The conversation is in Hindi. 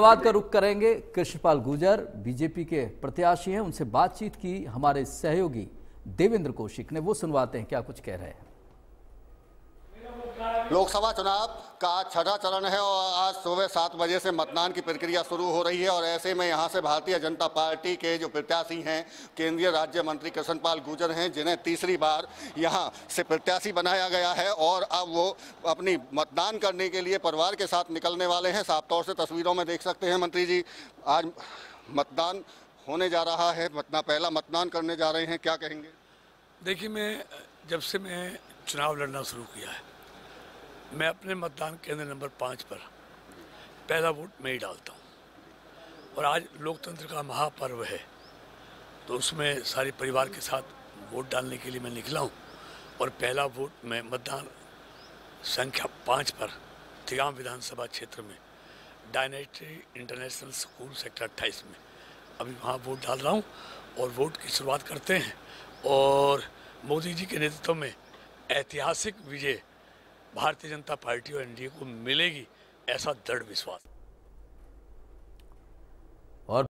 धन्यवाद का रुख करेंगे कृष्णपाल गुजर बीजेपी के प्रत्याशी हैं, उनसे बातचीत की हमारे सहयोगी देवेंद्र कौशिक ने, वो सुनवाते हैं, क्या कुछ कह रहे हैं। लोकसभा चुनाव का आज छठा चरण है और आज सुबह सात बजे से मतदान की प्रक्रिया शुरू हो रही है और ऐसे में यहाँ से भारतीय जनता पार्टी के जो प्रत्याशी हैं, केंद्रीय राज्य मंत्री कृष्णपाल गुर्जर हैं, जिन्हें तीसरी बार यहाँ से प्रत्याशी बनाया गया है और अब वो अपनी मतदान करने के लिए परिवार के साथ निकलने वाले हैं। साफ़ तौर से तस्वीरों में देख सकते हैं मंत्री जी, आज मतदान होने जा रहा है मतदान पहला मतदान करने जा रहे हैं, क्या कहेंगे? देखिए, मैं जब से मैं चुनाव लड़ना शुरू किया है मैं अपने मतदान केंद्र नंबर पाँच पर पहला वोट मैं ही डालता हूँ। और आज लोकतंत्र का महापर्व है तो उसमें सारे परिवार के साथ वोट डालने के लिए मैं निकला हूँ और पहला वोट मैं मतदान संख्या पाँच पर तिगाम विधानसभा क्षेत्र में डायनेट्री इंटरनेशनल स्कूल सेक्टर अट्ठाईस में। अभी वहाँ वोट डाल रहा हूँ और वोट की शुरुआत करते हैं और मोदी जी के नेतृत्व में ऐतिहासिक विजय भारतीय जनता पार्टी और एनडीए को मिलेगी ऐसा दृढ़ विश्वास।